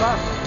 Fast.